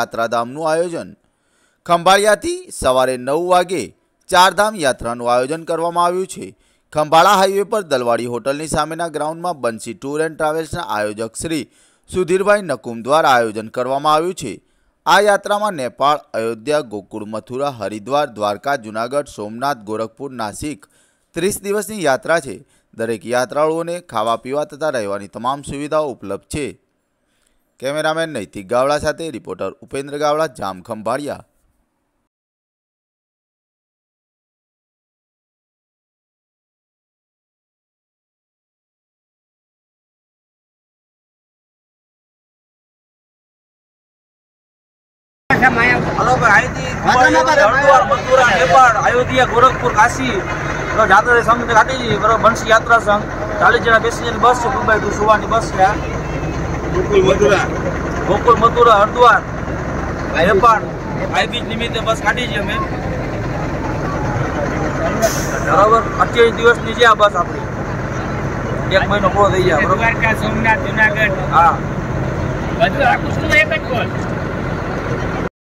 યાત્રાધામનું આયોજન. ખંભાળિયાથી સવારે નવ વાગે ચારધામ યાત્રાનું આયોજન કરવામાં આવ્યું છે. ખંભાળા હાઈવે પર દલવાડી હોટલની સામેના ગ્રાઉન્ડમાં બંસી ટૂર એન્ડ ટ્રાવેલ્સના આયોજક શ્રી સુધીરભાઈ નકુમ દ્વારા આયોજન કરવામાં આવ્યું છે. આ યાત્રામાં નેપાળ, અયોધ્યા, ગોકુળ, મથુરા, હરિદ્વાર, દ્વારકા, જુનાગઢ, સોમનાથ, ગોરખપુર, નાસિક ત્રીસ દિવસની યાત્રા છે. દરેક યાત્રાળુઓને ખાવા પીવા તથા રહેવાની તમામ સુવિધાઓ ઉપલબ્ધ છે. કેમેરામેન નૈતિક ગાવડા સાથે રિપોર્ટર ઉપેન્દ્ર ગાવડા જામ ખંભાળિયા હલો ભાઈ અહીંથી હરિદ્વાર મથુરા નેપાળ અયોધ્યા ગોરખપુર કાશી જાત્રા સમુદ્ર ઘાટી બરોબર બંસી યાત્રા સંઘ. ચાલીસ જણા બેસી બસ છે મુંબઈ ટુ સુવાની બસ છે. આ. ગોકુલ મથુરા હરદ્વાર. નેપાળ આઈ નિમિત્તે બસ કાઢી છે અમે. બરાબર? અઠ્યાવીસ દિવસની છે આ બસ આપણી. એક મહિનો પૂરો થઈ જાય દ્વારકા સોમનાથ જુનાગઢ. હા. બધું આખું શું એક જ બોલ.